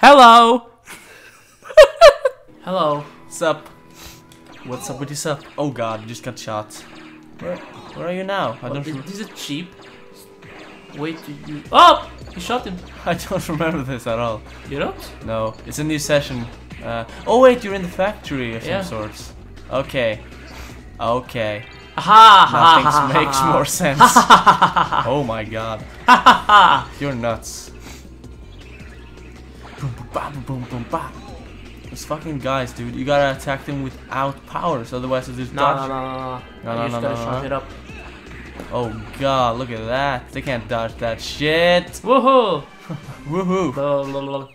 Hello. Hello. Sup? What's up with this up? Oh god, just got shot. Where, where are you now? I don't. is, Re- this is cheap. Wait, you? Oh, he shot him. I don't remember this at all. You don't? No, it's a new session. Uh, oh wait, you're in the factory of Yeah. some sorts. Okay. Okay. Aha! Nothing makes more sense. oh my god. You're nuts. Boom, boom, ba, boom, boom, boom, ba. Those fucking guys, dude. You gotta attack them without powers, otherwise they just No, dodge. no, no, no, no. No, You no, just no, gotta no, shut no. it up. Oh god, look at that. They can't dodge that shit. Woohoo! Woohoo.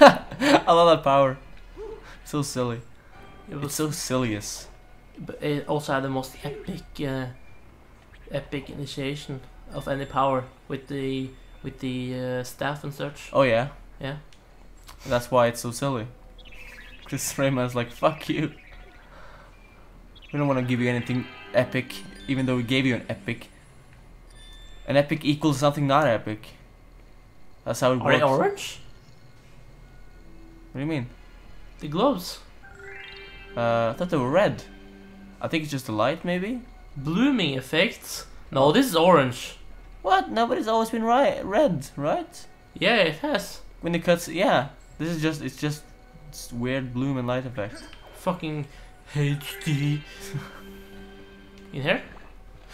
I love that power. So silly. It It's so silliest. But it also had the most epic, uh, epic initiation of any power with the with the uh, staff and such. Oh yeah. Yeah. That's why it's so silly. Because Rayman's like, fuck you. We don't want to give you anything epic, even though we gave you an epic. An epic equals something not epic. That's how it Are works. they orange? What do you mean? The gloves. Uh, I thought they were red. I think it's just the light, maybe? Blooming effects. No, this is orange. What? No, but it's always been right, red, right? Yeah, it has. When it cuts, yeah. This is just, it's just it's weird bloom and light effect. Fucking HD. In here?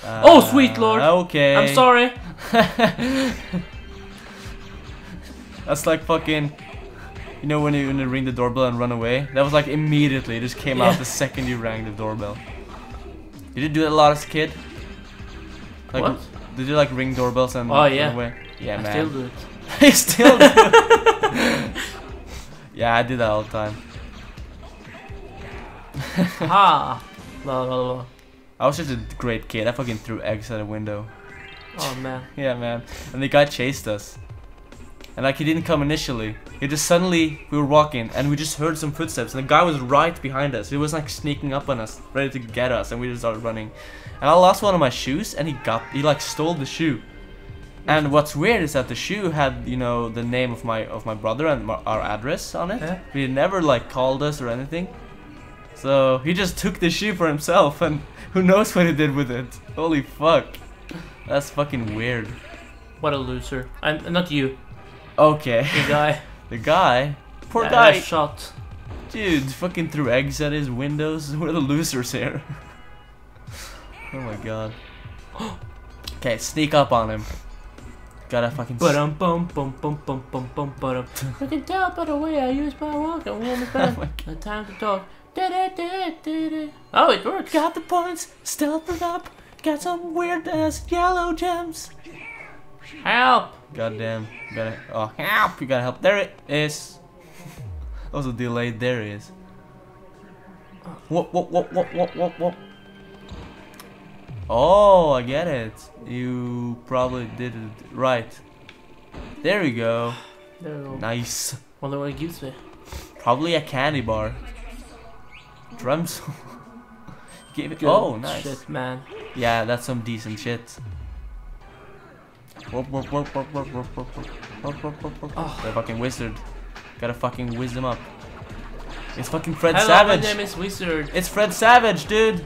Uh, Oh, sweet lord. Okay. I'm sorry. That's like fucking. You know when you, when you ring the doorbell and run away? That was like immediately. It just came Yeah. out the second you rang the doorbell. Did you do that a lot as a kid? Like, What? Did you like ring doorbells and Oh, run yeah. away? Yeah, I man. still do it. you still do. Yeah, I did that all the time. ha! I was just a great kid. I fucking threw eggs at a window. Oh man. Yeah, man. And the guy chased us. And like he didn't come initially. He just suddenly we were walking and we just heard some footsteps and the guy was right behind us. He was like sneaking up on us, ready to get us, and we just started running. And I lost one of my shoes and he got he like stole the shoe. And what's weird is that the shoe had, you know, the name of my of my brother and my, our address on it. Yeah. He never like called us or anything. So he just took the shoe for himself and who knows what he did with it. Holy fuck. That's fucking weird. What a loser. I'm not you, Okay. the guy. The guy, poor that guy, shot. dude, fucking threw eggs at his windows. We're the losers here. oh my god. Okay, sneak up on him. Gotta fucking. s- Ba-dum bum bum bum bum bum bum ba-dum. You can tell by the way I use my walk and warm Oh bed. my time to talk. Da-da-da-da-da. Oh, it worked. Got the points, stealth it up. Got some weird ass yellow gems. Help! Goddamn, you gotta. Oh, help! You gotta help. There it is. also delayed. There it is. Oh. What? What? What? What? What? What? What? Oh, I get it. You probably did it right. There we go. There we go. Nice. Wonder what it gives me. Probably a candy bar. Drums. Gave it. Good oh, nice. Shit, man. Yeah, that's some decent shit. Oh. The fucking wizard. Gotta fucking whiz him up. It's fucking Fred Hello, Savage. My name is Wizard. It's Fred Savage, dude.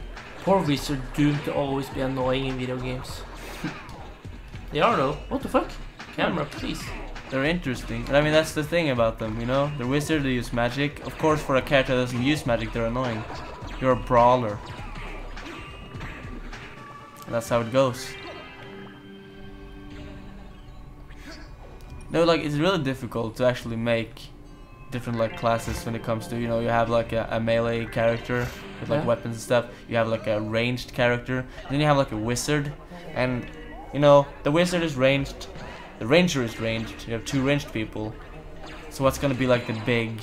Poor Wizard doomed to always be annoying in video games. they are though. What the fuck? Camera, please. They're interesting. I mean, that's the thing about them, you know? They're wizard, they use magic. Of course, for a character that doesn't use magic, they're annoying. You're a brawler. And that's how it goes. No, like, it's really difficult to actually make different, like, classes when it comes to, you know, you have, like, a, a melee character with, like, Yeah. weapons and stuff. You have, like, a ranged character. Then you have, like, a wizard. And, you know, the wizard is ranged. The ranger is ranged. You have two ranged people. So what's gonna be, like, the big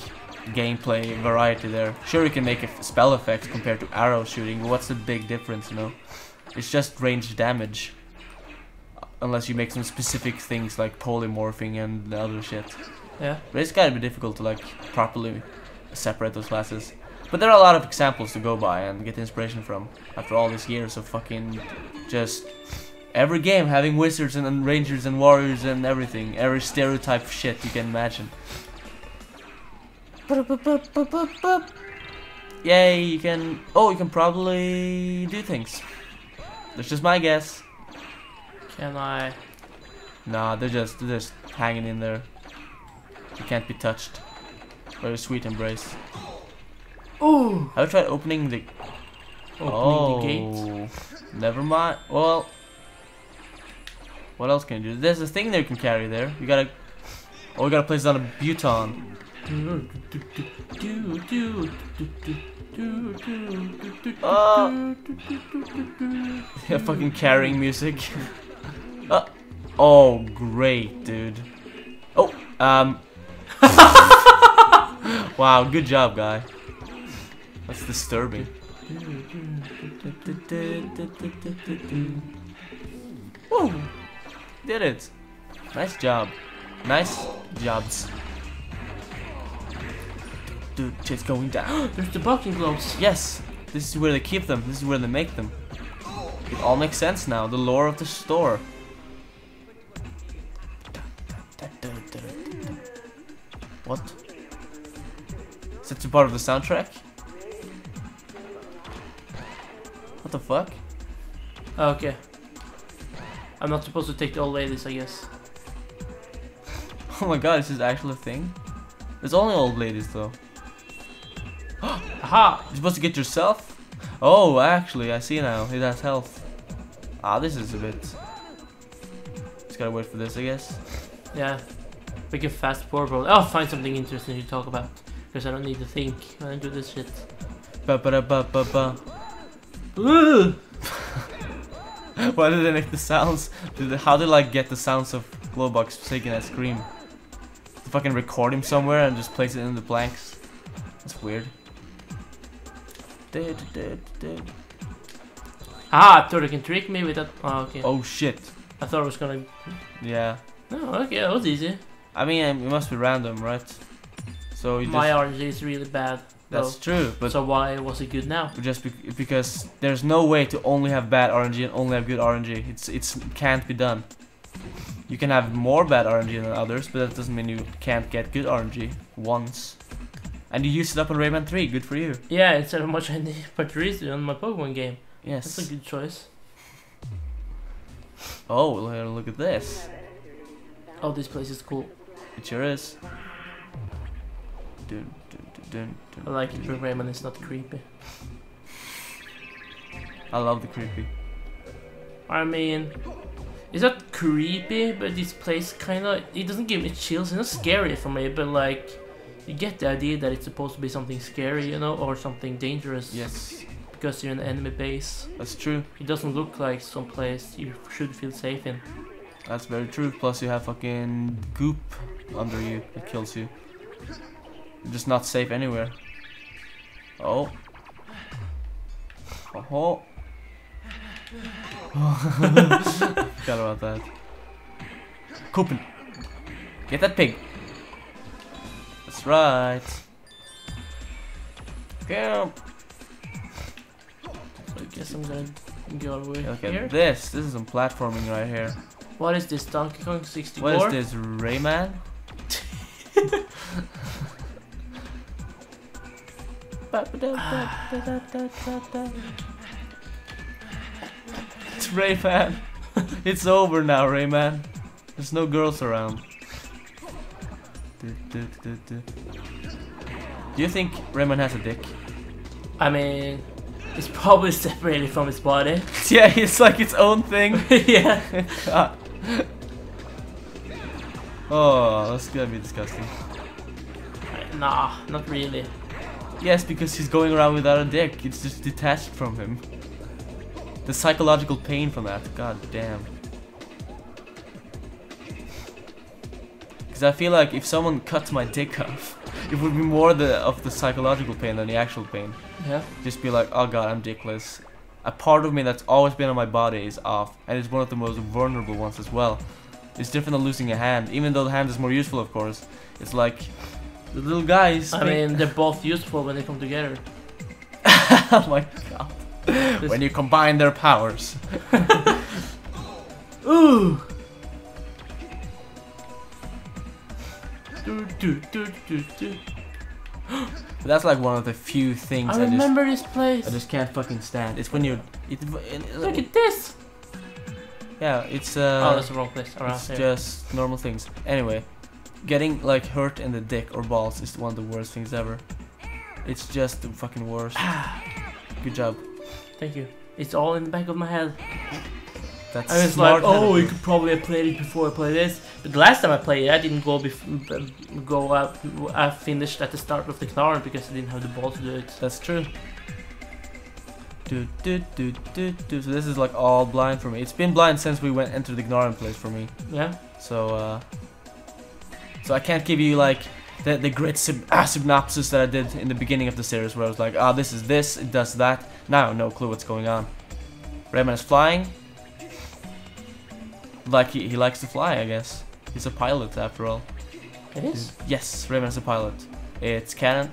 gameplay variety there? Sure, you can make a spell effect compared to arrow shooting, but what's the big difference, you know? It's just ranged damage. Unless you make some specific things like polymorphing and the other shit. Yeah. But it's gotta be difficult to like properly separate those classes. But there are a lot of examples to go by and get inspiration from after all these years of fucking just every game having wizards and, and rangers and warriors and everything. Every stereotype shit you can imagine. Yay, you can... Oh, you can probably do things. That's just my guess. Can I? Nah, they're just, they're just hanging in there. You can't be touched. Very sweet embrace. Oh! Have you tried opening the... Opening oh, the gate. Never mind. Well... What else can you do? There's a thing there you can carry there. You gotta... Oh, we gotta place it on a buton. Uh. Yeah, fucking carrying music. uh, oh, great, dude. Oh, um. wow, good job, guy. That's disturbing. Woo! Did it. Nice job. Nice jobs. Dude, it's going down. There's the bucking gloves. Yes, this is where they keep them. This is where they make them. It all makes sense now. The lore of the store. What? Is that a part of the soundtrack? What the fuck? Okay. I'm not supposed to take the old ladies, I guess. Oh my god, this is actually a thing? There's only old ladies though. Aha! You're supposed to get yourself? Oh, actually, I see now. It has health. Ah, this is a bit... Just gotta wait for this, I guess. Yeah. We can fast forward. I'll find something interesting to talk about. Because I don't need to think when I do this shit. Ba ba da ba ba ba. Ugh! Why did they make the sounds? Did they, how did like get the sounds of Globox taking that scream? To fucking record him somewhere and just place it in the blanks. That's weird. Dead, dead, dead. Ah, I thought I can trick me with that. Oh, okay. Oh shit. I thought I was gonna. Yeah. No, okay, that was easy. I mean, it must be random, right? So you My just, RNG is really bad. That's though. true, but so why was it good now? just be because there's no way to only have bad RNG and only have good RNG. It's it's can't be done. You can have more bad RNG than others, but that doesn't mean you can't get good RNG once. And you used it up on Rayman 3, good for you. Yeah, instead of much I need Patrice on my Pokemon game. Yes, that's a good choice. Oh, look at this. Oh, this place is cool. It sure is. Dun, dun, dun, I like it dun. when Rayman is not creepy. I love the creepy. I mean, it's not creepy, but this place kind of it doesn't give me chills. It's not scary for me, but like you get the idea that it's supposed to be something scary, you know, or something dangerous. Yes, Because you're in an enemy base. that's true. It doesn't look like some place you should feel safe in. That's very true. Plus, you have fucking goop under you that kills you. Just not safe anywhere. Oh. Oh. Forgot about that. Coopin. Get that pig. That's right. Go. So I guess I'm gonna go over Look here. at this. This is some platforming right here. What is this? Donkey Kong 64? What is this, Rayman? It's Rayman. it's over now, Rayman. There's no girls around. Do you think Rayman has a dick? I mean, it's probably separated from his body. yeah, it's like its own thing. yeah. God. Ah. oh, that's gonna be disgusting. Nah, not really. Yes, because he's going around without a dick. It's just detached from him. The psychological pain from that. God damn. Because I feel like if someone cuts my dick off, it would be more the of the psychological pain than the actual pain. Yeah. Just be like, oh god, I'm dickless. A part of me that's always been on my body is off, and it's one of the most vulnerable ones as well. It's different than losing a hand, even though the hand is more useful, of course. It's like the little guys. I mean, they're both useful when they come together. oh my god. This- When you combine their powers. Ooh. Do, do, do, do, do. But that's like one of the few things I I, just remember this place. I just can't fucking stand. It's when you're it, it, Look at this. yeah, it's oh, uh that's the wrong place. Around it's here. just normal things. Anyway, getting like hurt in the dick or balls is one of the worst things ever. It's just the fucking worst. Good job. Thank you. It's all in the back of my head. That's I was like, oh, you could probably have played it before I played this. But the last time I played it, I didn't go bef- go up. I finished at the start of the Knarr because I didn't have the balls to do it. That's true. Do, do, do, do, do. So this is like all blind for me. It's been blind since we went into the Knaaren place for me. Yeah. So uh, so I can't give you like the the great ah, synopsis that I did in the beginning of the series, where I was like, ah, this is this, it does that. Now no clue what's going on. Rayman is flying. Like he, he likes to fly, I guess. He's a pilot after all. It is. Yes, Rayman is a pilot. It's canon.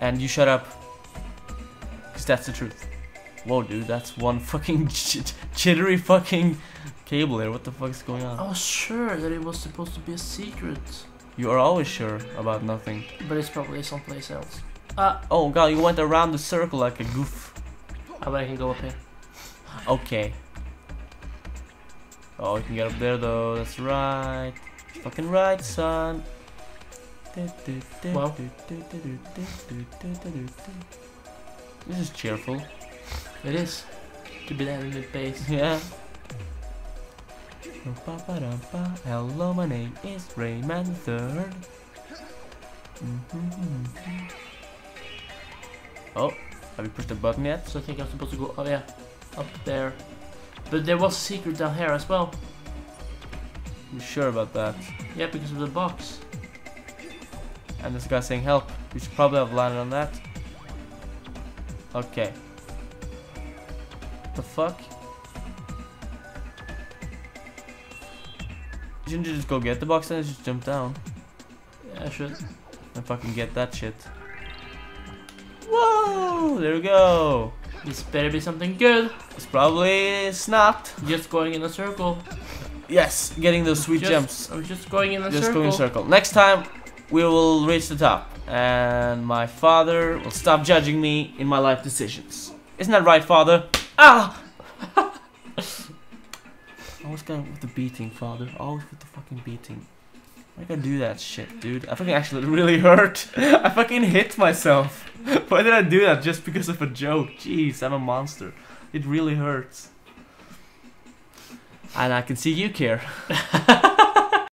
And you shut up. Cause that's the truth. Whoa, dude, that's one fucking ch- jittery fucking cable here. What the fuck is going on? I was sure that it was supposed to be a secret, You are always sure about nothing. but it's probably someplace else. Ah, Oh god, you went around the circle like a goof. I bet I can go up here. Okay. Oh, you can get up there though. That's right. Fucking right, son. Well. This is cheerful. It is. To be that in the base. Yeah. Hello, my name is Rayman Third. Mhm. Oh, have you pushed the button yet? So I think I'm supposed to go. Oh yeah, up there. But there was a secret down here as well. You sure about that? Yeah, because of the box. And this guy saying help. We should probably have landed on that. Okay. The fuck? Shouldn't you just go get the box and just jump down Yeah, I should. and fucking get that shit? Whoa! There we go. This better be something good. It's probably snapped. Just going in a circle. Yes, getting those sweet just, gems. I'm just going in a Just circle. Just going in a circle. Next time, we will reach the top, and my father will stop judging me in my life decisions. Isn't that right, father? Ah! Always going with the beating, father. Always with the fucking beating. Why gotta do that shit, dude? I fucking actually really hurt. I fucking hit myself. Why did I do that? Just because of a joke? Jeez, I'm a monster. It really hurts. And I can see you care.